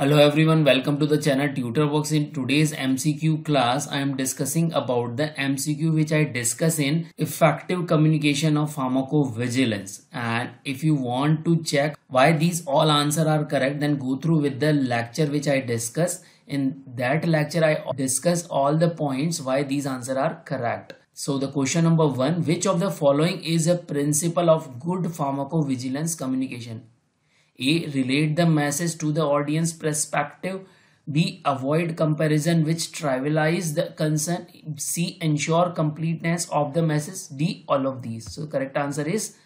Hello everyone, welcome to the channel TutorBox. In today's MCQ class, I am discussing about the MCQ which I discuss in effective communication of pharmacovigilance. And if you want to check why these all answer are correct, then go through with the lecture which I discuss. In that lecture, I discuss all the points why these answer are correct. So the question number one, which of the following is a principle of good pharmacovigilance communication? A. Relate the message to the audience perspective. B. Avoid comparison which trivialize the concern. C. Ensure completeness of the message. D. All of these. So correct answer is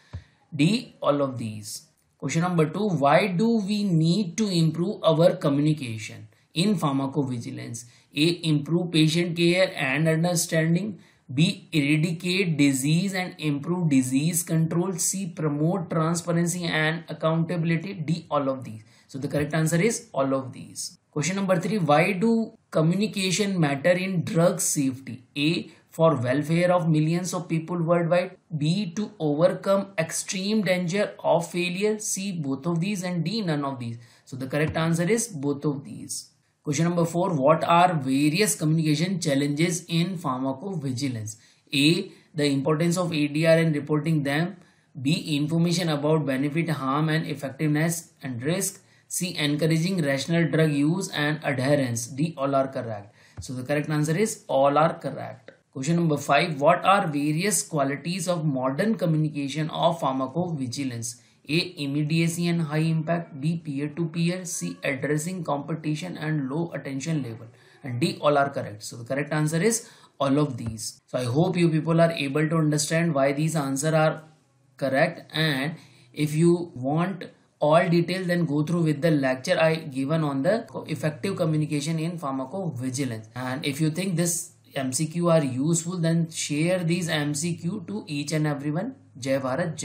D. All of these. Question number two. Why do we need to improve our communication in pharmacovigilance? A. Improve patient care and understanding. B. Eradicate disease and improve disease control. C. Promote transparency and accountability. D. All of these. So the correct answer is all of these. Question number three. Why do communication matter in drug safety? A. For welfare of millions of people worldwide. B. To overcome extreme danger of failure. C. Both of these and D. None of these. So the correct answer is both of these. Question number four, what are various communication challenges in pharmacovigilance? A, the importance of ADR and reporting them. B, information about benefit, harm and effectiveness and risk. C, encouraging rational drug use and adherence. D, all are correct. So the correct answer is all are correct. Question number five, what are various qualities of modern communication of pharmacovigilance? A. Immediacy and high impact. B. Peer-to-peer. C. Addressing competition and low attention level. And D. All are correct. So the correct answer is all of these. So I hope you people are able to understand why these answers are correct. And if you want all details then go through with the lecture I given on the effective communication in pharmacovigilance. And if you think this MCQ are useful then share these MCQ to each and everyone. Jai Bharat.